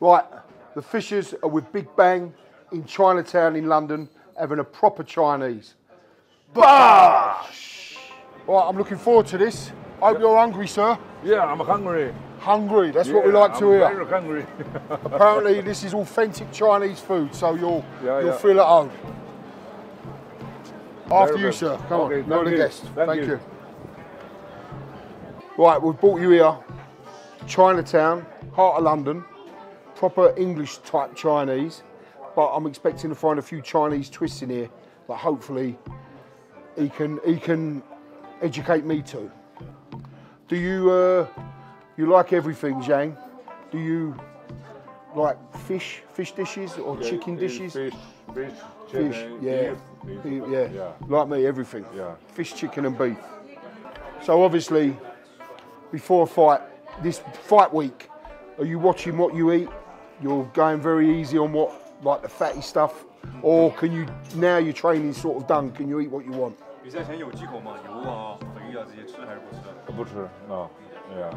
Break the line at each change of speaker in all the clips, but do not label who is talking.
Right, the Fishers are with Big Bang in Chinatown in London, having a proper Chinese. Bosh! Right, I'm looking forward to this. I Hope you're hungry, sir.
Yeah, I'm hungry.
Hungry, that's what we like to
I'm
hear.
Very hungry.
Apparently, this is authentic Chinese food, so you'll
Yeah,
you'll
yeah.
feel at home. After
Very
you, sir. Come
Okay,
on, you're
thank
guest.
Thank
Thank
you.
you. Right, we've brought you here, Chinatown, heart of London, proper English type Chinese, but I'm expecting to find a few Chinese twists in here that hopefully he can he can educate me too. Do you uh, you like everything, Zhang? Do you like fish, fish dishes or chicken dishes?
Fish, fish,
Fish, yeah,
Beef,
beef. yeah,
yeah.
like me, everything.
Yeah.
Fish, chicken, and beef. So obviously, before a fight, this fight week, are you watching what you eat? You're going very easy on what, like the fatty stuff, or can you now your training's sort of done? Can you eat what you want?
比赛前有忌口吗？油啊、肥啊这些吃还是不吃？
不吃，no，yeah，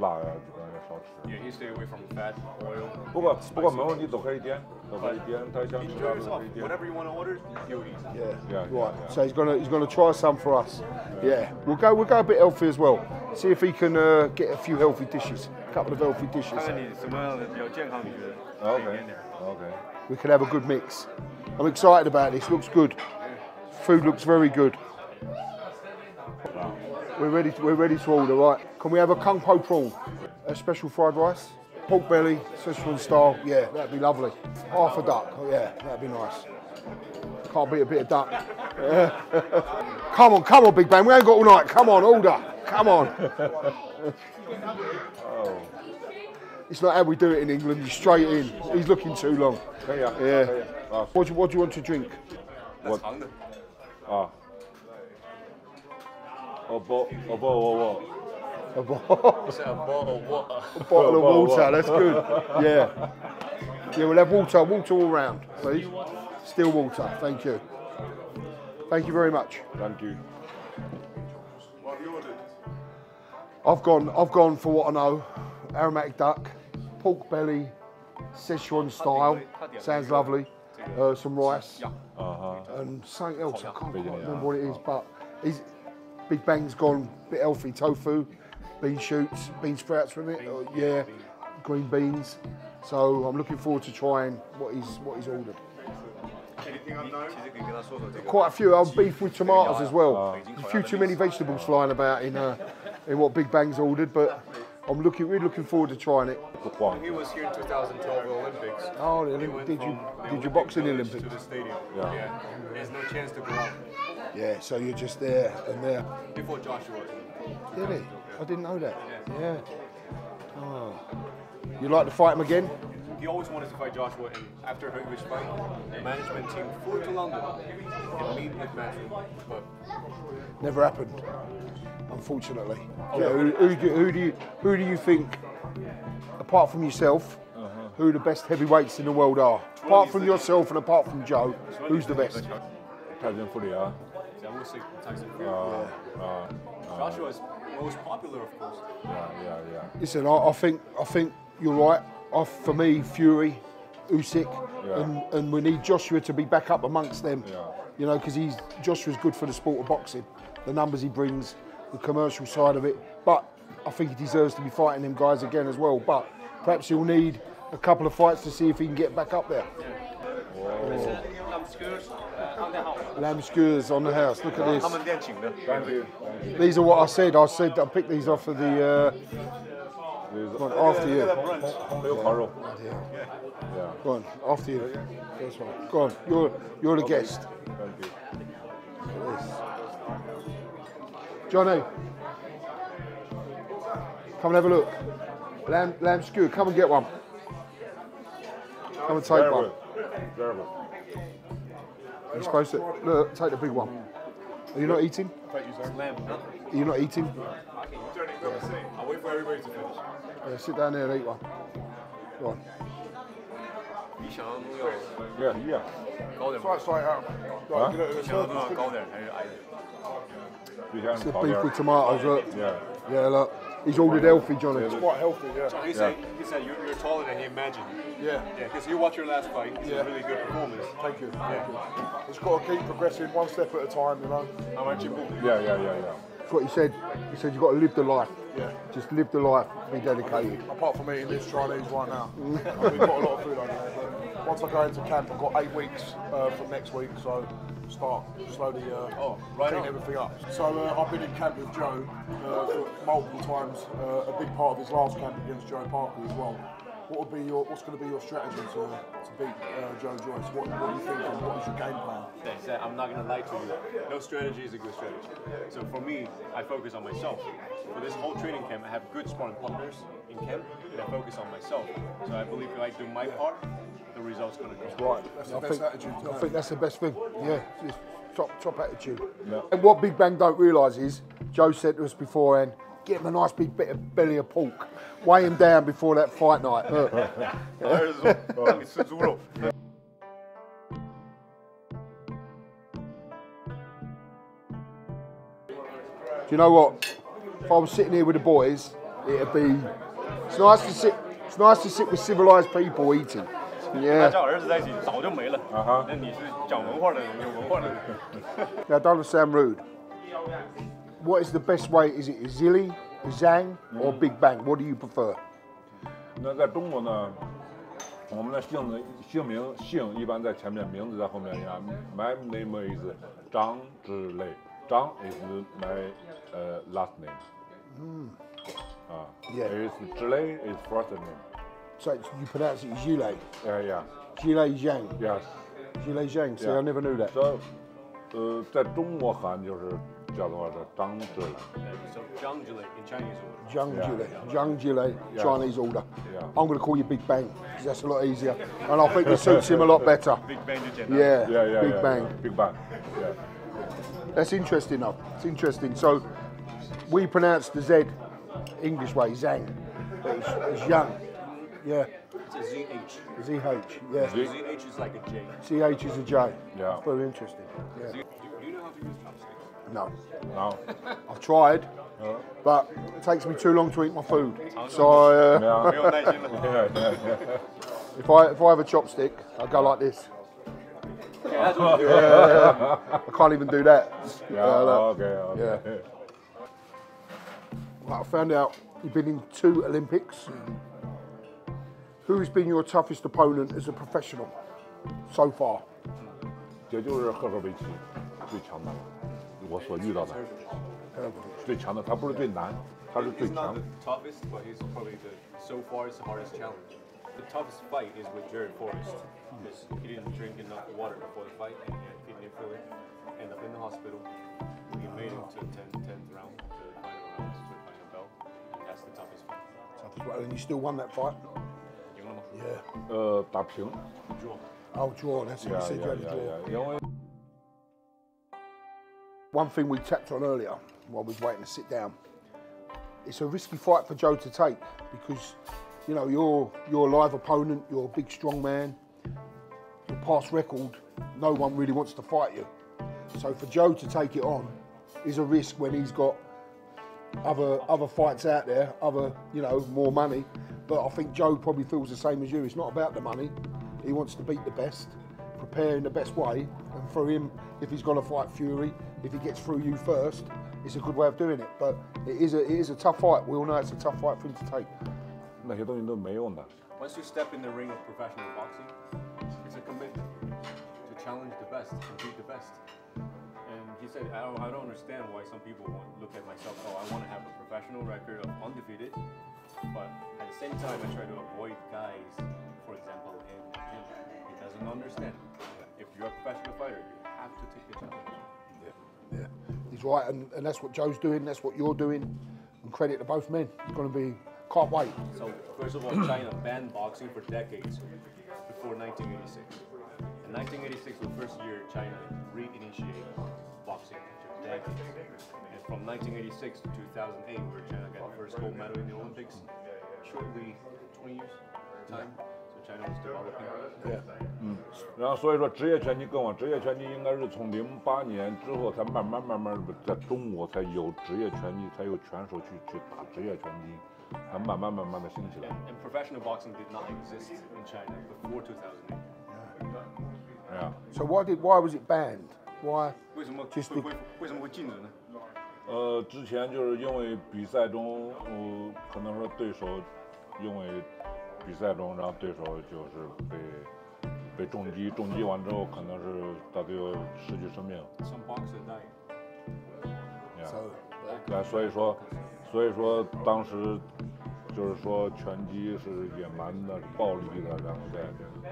辣呀，这个少吃。
Yeah, you stay away from fat, oil.
不过不过没问题，都可以点，都可以点，他想吃
Enjoy
啥都
yourself.
可以点。
Whatever you want to order, you'll eat.
Yeah.
Yeah,
Right.
yeah.
So he's gonna he's gonna try some for us. Yeah. We'll go we'll go a bit healthy as well. See if he can uh, get a few healthy dishes, a couple of healthy dishes.
Okay.
Okay.
We can have a good mix. I'm excited about this. Looks good. Food looks very good. We're ready. To, we're ready to order, right? Can we have a kung po prawn, a special fried rice, pork belly, Sichuan style? Yeah, that'd be lovely. Half a duck. Oh, yeah, that'd be nice. Can't beat a bit of duck. come on, come on, Big Bang. We ain't got all night. Come on, order. Come on. Oh. It's not how we do it in England. He's straight in. He's looking too long. Yeah. What, do you, what do you want to drink?
What? Ah. A bottle of what?
A
bottle. A bottle of water?
A
bottle of
water. That's good. Yeah. Yeah, we'll have water. Water all round, please. Still water. Thank you. Thank you very much.
Thank you.
What have you ordered?
I've gone. I've gone for what I know aromatic duck, pork belly, Sichuan style, sounds lovely. Uh, some rice
uh-huh.
and something else. I can't quite remember what it is, but he's, Big Bang's gone bit healthy tofu, bean shoots, bean sprouts from it. Uh, yeah, green beans. So I'm looking forward to trying what he's what he's ordered. Quite a few. I'll beef with tomatoes as well. A few too many vegetables flying about in uh, in what Big Bang's ordered, but I'm looking really looking forward to trying it.
He was here in 2012 Olympics.
Oh, the
He
Olymp- did you did you box in the Olympics?
To the stadium.
Yeah. yeah.
There's no chance to go up
Yeah, so you're just there and there.
before Joshua.
Did he? I didn't know that. Yeah. Oh. You like to fight him again?
He always wanted to fight Joshua, and after a Heritage fight, the management team flew to London and meet with Matchroom. But
Never happened, unfortunately. Oh, yeah, who, who, do, who, do, you who do you think, apart from yourself, uh-huh. who the best heavyweights in the world are? Apart from yourself and apart from Joe, who's the best?
Tyson Fury.
Uh, uh, uh,
Joshua is most popular, of course.
Yeah, yeah, yeah.
Listen, I, I think I think you're right. I, for me, Fury, Usyk,
yeah.
and, and we need Joshua to be back up amongst them.
Yeah.
You know, because he's Joshua's good for the sport of boxing. The numbers he brings, the commercial side of it. But I think he deserves to be fighting them guys again as well. But perhaps he'll need a couple of fights to see if he can get back up there. Wow. Lamb skewers on the house. Look at this. These are what I said. I said I picked these off of the. Uh, on, after you.
Yeah.
Go on, after you. Go on, you're, you're the guest.
Thank you.
Johnny, come and have a look. Lamb, lamb skewer, come and get one. Come and take
very
one.
good very good
You're supposed to look. Take the big one. Are you not eating?
Lamb.
Are you not eating?
I'll wait for everybody to finish.
Yeah, sit down there and eat one. Go on.
比想象中要
yeah yeah
高点吗？
Straight out.
啊
比想象中要高点还是矮点？
it's
a
beef with tomatoes, look.
Yeah.
Yeah, look. He's ordered healthy, Johnny.
It's quite healthy, yeah.
So he said, he said you're, you're taller than he imagined.
Yeah.
Yeah, because you watch your last fight. It's
yeah.
a really good performance.
Thank you. Thank yeah. you. He's got to keep progressing one step at a time, you know.
How much you
Yeah, yeah, yeah, yeah.
That's what he said. He said you've got to live the life.
Yeah.
Just live the life, be dedicated.
apart from eating this Chinese right now. we've got a lot of food on there. Once I go into camp, I've got eight weeks uh, from next week, so start slowly uh,
Oh, right
clean everything up. So uh, I've been in camp with Joe uh, for multiple times. Uh, a big part of his last camp against Joe Parker as well. What would be your What's going to be your strategy to, to beat uh, Joe Joyce? What, what are you thinking? What is your game plan?
I'm not gonna lie to you. No strategy is a good strategy. So for me, I focus on myself. For this whole training camp, I have good sparring partners in camp, and I focus on myself. So I believe if I do my part, result's going to.
Right.
That's the
I
best
think,
attitude.
I think that's the best thing. Yeah. Top top attitude.
Yeah.
And what Big Bang don't realise is Joe said to us beforehand, get him a nice big bit of belly of pork. Weigh him down before that fight night. Do you know what? If I was sitting here with the boys, it'd be. It's nice to sit. It's nice to sit with civilized people eating.
你
跟
他家儿子在一起早就没了。
啊哈，
那你是讲文化的人，有文化的人。
Now, don't sound rude. What is the best way? Is it Zilly, Zhang, or mm. Big Bang? What do you prefer?
那在中国呢，我们的姓字、姓名、姓一般在前面，名字在后面呀。My name is 张志磊，张 is my 呃 last name。嗯。啊。
Yes.
Is 之类 is first name.
So you pronounce it Zhilei.
Yeah, yeah.
Zhilei Zhang.
Yes.
Zhilei Zhang. See,
yeah.
I never knew that.
So, uh, 在中国喊就是叫做张志磊。
So Zhang Zhilei in Chinese order.
Zhang Zhilei. Zhang
Zhilei.
Chinese order.
Yeah.
I'm going to call you Big Bang because that's a lot easier, and I think it suits him a lot better.
Big Bang.
Yeah.
Yeah, yeah.
Big
yeah,
Bang.
Yeah. Big Bang. Yeah.
That's interesting, though. It's interesting. So, we pronounce the Z English way, Zhang. It's, it's young. Yeah.
It's a ZH.
ZH, yeah.
ZH is like a J.
ZH is a J.
Yeah.
That's very interesting. Yeah.
Do you know how to use chopsticks?
No.
No.
I've tried,
yeah.
but it takes me too long to eat my food. So. Uh,
yeah.
If I if I have a chopstick, I go like this.
Yeah,
I can't even do that.
Yeah.
Uh, oh,
okay. okay.
Yeah. Well, I found out you've been in two Olympics. Mm. Who's been your toughest opponent as a professional so far？
也就是赫尔维奇最强的了，我所遇到的最强的，他不是最难，他是最强。
Toughest, but he's probably the so far is the hardest challenge. The toughest fight is with Jerry Forrest because he didn't drink enough water before the fight and he had kidney failure it. End up in the hospital. We made it to 10th 10th round, the final round to find a belt. And that's the toughest fight.
Toughest, and you still won that fight. Yeah.
Uh,
draw.
That's what
yeah,
you said.
Yeah,
you had
yeah, a
draw.
Yeah.
One thing we tapped on earlier while we was waiting to sit down. It's a risky fight for Joe to take because, you know, you're your live opponent. You're a big, strong man. Your past record, no one really wants to fight you. So for Joe to take it on is a risk when he's got other other fights out there, other you know more money. But I think Joe probably feels the same as you. It's not about the money. He wants to beat the best, prepare in the best way, and for him, if he's going to fight Fury, if he gets through you first, it's a good way of doing it. But it is a it is a tough fight. We all know it's a tough fight for him to take.
那些东西都没用的。
Once you step in the ring of professional boxing, it's a commitment to challenge the best, and beat the best. And he said, I don't, I don't understand why some people want look at myself, oh, I want to have a professional record of undefeated, but at the same time, I try to avoid guys, for example, him. him. He doesn't understand. If you're a professional fighter, you have to take the challenge.
Yeah, yeah. he's right, and, and that's what Joe's doing. That's what you're doing. And credit to both men. It's going to be can't wait.
So, first of all, China banned boxing for decades before 1986. In 1986 was the first year China reinitiated boxing after decades. And from 1986 to 2008, where China got the first gold medal in the Olympics, shortly 20 years time. So China China is developing.
然后所以说职业拳击更晚，职业拳击应该是从零八年之后才慢慢慢慢地在中国才有职业拳击，才有拳手去去打职业拳击，才慢慢慢慢的兴起来
And,。and professional boxing did not exist in China before 2008.
哎呀，
So why did why was it banned? Why?
为什么会会为什么会禁止呢？
呃，之前就是因为比赛中，呃，可能说对手因为比赛中，然后对手就是被被重击，重击完之后可能是到最后失去生命。
Some boxer died.
呀
So
对，所以说，所以说当时 就是说拳击是野蛮的、暴力的，然后在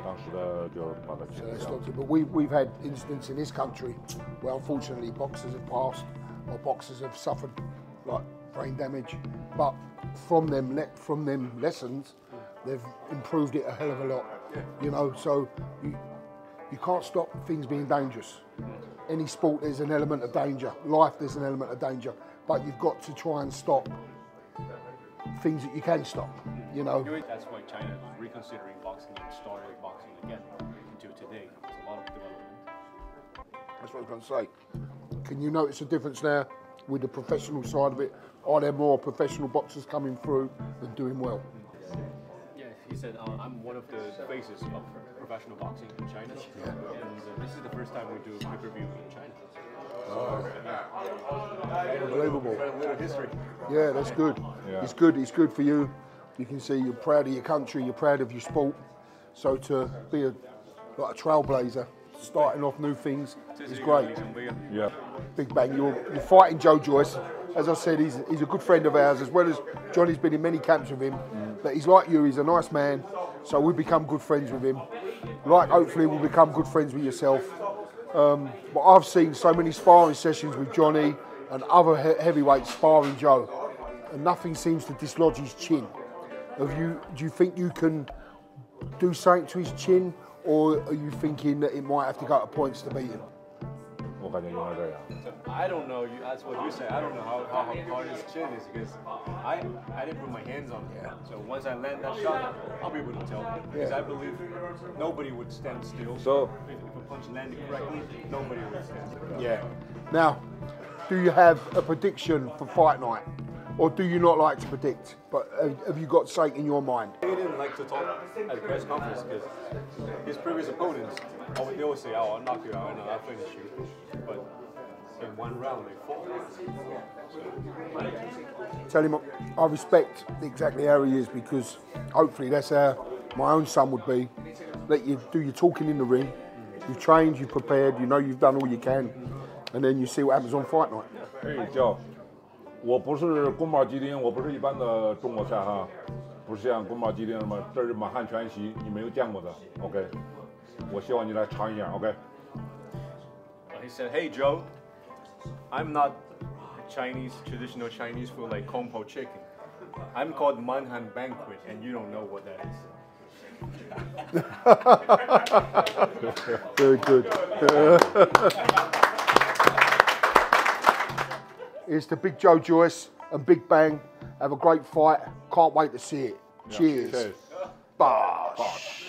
当时的就是把它
So
禁
that's
掉
not good. But we, we've had incidents in this country where unfortunately boxers have passed or boxers have suffered like brain damage. But from them le- from them lessons, they've improved it a hell of a lot. You know, so you you can't stop things being dangerous. Any sport there's an element of danger. Life there's an element of danger. But you've got to try and stop things that you can stop. You know.
That's why China is reconsidering boxing and starting boxing again until today. There's a lot of development.
That's what I was going to say. Can you notice a difference now with the professional side of it? Are there more professional boxers coming through and doing well?
Yeah, he said uh, I'm one of the faces of professional boxing in China, and uh, this is the first time we do pay-per-view in China.
Unbelievable.
A little history.
Yeah, that's good.
Yeah.
It's good. It's good for you. You can see you're proud of your country. You're proud of your sport. So to be a like a trailblazer, starting off new things is great.
Yeah.
Big Bang, you're, you're fighting Joe Joyce. As I said, he's, he's a good friend of ours, as well as Johnny's been in many camps with him. But he's like you, he's a nice man, so we've become good friends with him. Like, hopefully, we'll become good friends with yourself. Um, but I've seen so many sparring sessions with Johnny and other he heavyweights sparring Joe, and nothing seems to dislodge his chin. Have you, do you think you can do something to his chin, or are you thinking that it might have to go to points to beat him?
I don't know. You, that's what you say. I don't know how, how hard his chin is because I I didn't put my hands on him. Yeah. So once I land that shot, I'll be able to tell because
yeah.
I believe nobody would stand still.
So
if, if a punch landed correctly, nobody would stand still.
Yeah. Now, do you have a prediction for fight night? Or do you not like to predict? But have, you got something in your mind?
He didn't like to talk at the press conference because his previous opponents, they always say, "Oh, I'll knock you out and I'll finish you," but in one round they fought.
Tell him I respect exactly how he is because hopefully that's how my own son would be. Let you do your talking in the ring. You've trained, you've prepared, you know you've done all you can, and then you see what happens on fight night.
哎，叫，我不是宫保鸡丁，我不是一般的中国菜哈，不是像宫保鸡丁什么，这是满汉全席，你没有见过的，OK，我希望你来尝一下，OK。
He said, "Hey Joe, I'm not Chinese traditional Chinese food like kung pao chicken. I'm called Manhan Banquet, and you don't know what that is."
Very good. It's the Big Joe Joyce and Big Bang. Have a great fight. Can't wait to see it. Cheers.
Cheers.
Bosh.